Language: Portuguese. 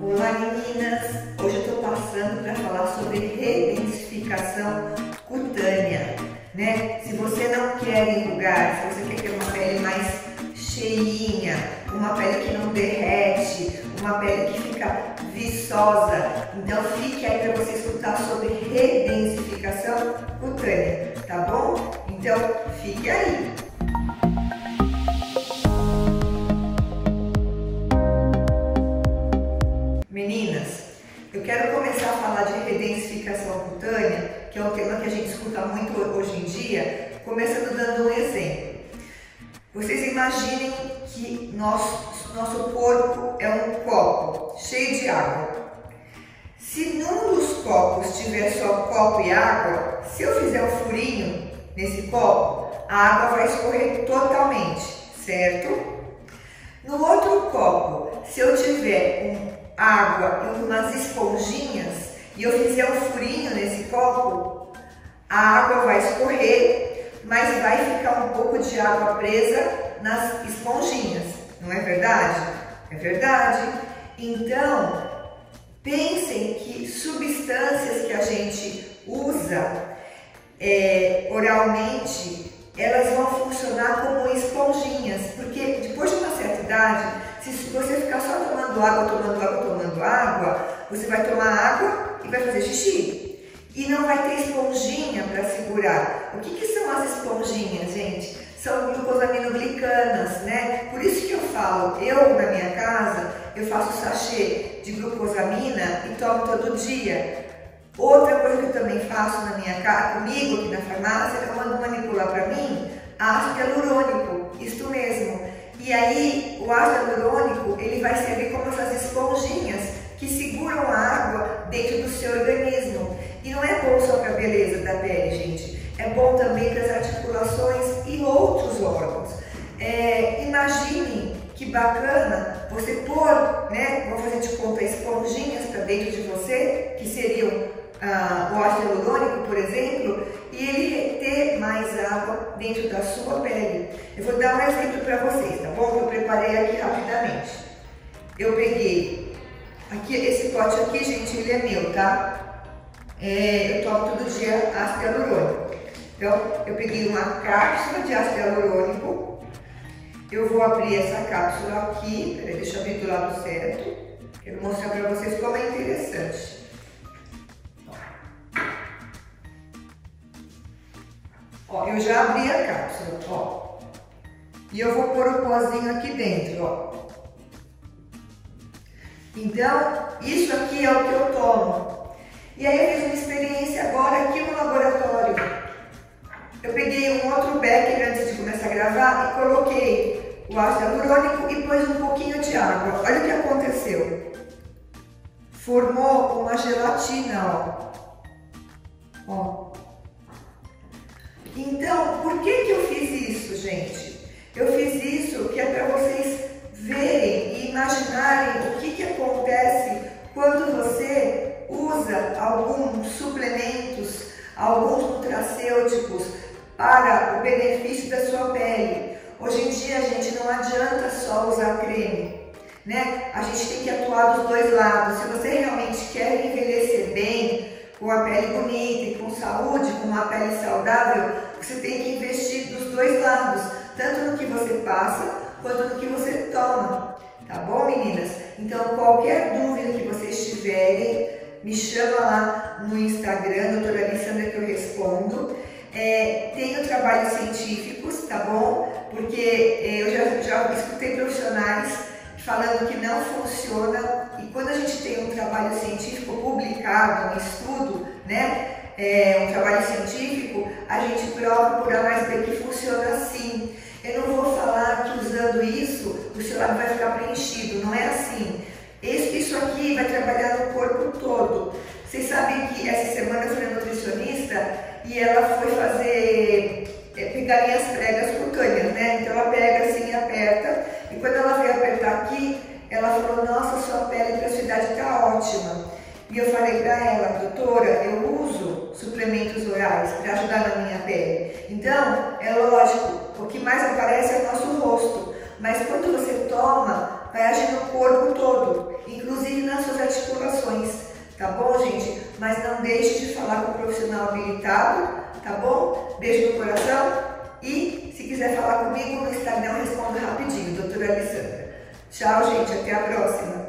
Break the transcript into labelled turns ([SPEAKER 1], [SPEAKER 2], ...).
[SPEAKER 1] Olá meninas! Hoje eu estou passando para falar sobre redensificação cutânea. Né? Se você não quer enrugar, se você quer ter uma pele mais cheinha, uma pele que não derrete, uma pele que fica viçosa, então fique aí para você escutar sobre redensificação cutânea, tá bom? Então fique aí! Eu quero começar a falar de redensificação cutânea, que é um tema que a gente escuta muito hoje em dia, começando dando um exemplo. Vocês imaginem que nosso, nosso corpo é um copo cheio de água. Se num dos copos tiver só copo e água, se eu fizer um furinho nesse copo, a água vai escorrer totalmente, certo? No outro copo, se eu tiver um água umas esponjinhas e eu fizer um furinho nesse copo, a água vai escorrer, mas vai ficar um pouco de água presa nas esponjinhas, não é verdade? É verdade. Então, pensem que substâncias que a gente usa é, oralmente, elas vão funcionar como esponjinhas, porque depois de uma certa idade, se você ficar só tomando água, tomando água, tomando água, você vai tomar água e vai fazer xixi. E não vai ter esponjinha para segurar. O que, que são as esponjinhas, gente? São glucosaminoglicanas, né? Por isso que eu falo, eu na minha casa, eu faço sachê de glucosamina e tomo todo dia. Outra coisa que eu também faço na minha casa, comigo aqui na farmácia, é quando manipular para mim ácido hialurônico, isto mesmo. E aí o ácido hialurônico ele vai servir como essas esponjinhas que seguram a água dentro do seu organismo. E não é bom só para a beleza da pele, gente. É bom também para as articulações e outros órgãos. É, imagine que bacana você pôr, né, vou fazer de conta, esponjinhas para dentro de você, que seriam ah, o ácido hialurônico, por exemplo, e ele reter mais água dentro da sua pele. Eu vou dar um exemplo para vocês, tá bom? Eu preparei aqui rapidamente. Eu peguei, aqui esse pote aqui, gente, ele é meu, tá? É, eu tomo todo dia ácido hialurônico. Então, eu peguei uma cápsula de ácido hialurônico. Eu vou abrir essa cápsula aqui, peraí, deixa eu abrir do lado certo. Quero mostrar para vocês como é interessante. Ó, eu já abri a cápsula, ó. E eu vou pôr o pozinho aqui dentro, ó. Então, isso aqui é o que eu tomo. E aí eu fiz uma experiência agora aqui no laboratório. Eu peguei um outro becker antes de começar a gravar e coloquei o ácido hialurônico e pus um pouquinho de água. Olha o que aconteceu. Formou uma gelatina, ó. Ó. Então, por que, que eu fiz isso, gente? Eu fiz isso que é para vocês verem e imaginarem o que, que acontece quando você usa alguns suplementos, alguns nutracêuticos para o benefício da sua pele. Hoje em dia, gente, não adianta só usar creme, né? A gente tem que atuar dos dois lados. Se você realmente quer envelhecer bem, com a pele bonita e com saúde, com uma pele saudável, você tem que investir dos dois lados, tanto no que você passa quanto no que você toma. Tá bom, meninas? Então, qualquer dúvida que vocês tiverem, me chama lá no Instagram, doutora Alessandra, que eu respondo. É, tenho trabalhos científicos, tá bom? Porque é, eu já, já escutei profissionais falando que não funciona e quando a gente tem um trabalho científico publicado, um estudo, né, é, um trabalho científico, a gente prova por A mais B que funciona assim. Eu não vou falar que usando isso o seu lábio vai ficar preenchido, não é assim. Isso, isso aqui vai trabalhar no corpo todo. Vocês sabem que essa semana eu fui nutricionista e ela foi fazer, é, pegar minhas nossa, sua pele para sua idade está ótima. E eu falei para ela, doutora, eu uso suplementos orais para ajudar na minha pele. Então, é lógico, o que mais aparece é o nosso rosto. Mas quando você toma, vai agir no corpo todo, inclusive nas suas articulações. Tá bom, gente? Mas não deixe de falar com o profissional habilitado, tá bom? Beijo no coração e se quiser falar comigo no Instagram, eu respondo rapidinho, doutora Alessandra. Tchau, gente, até a próxima.